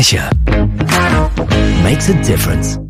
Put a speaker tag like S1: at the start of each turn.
S1: Kesha makes a difference.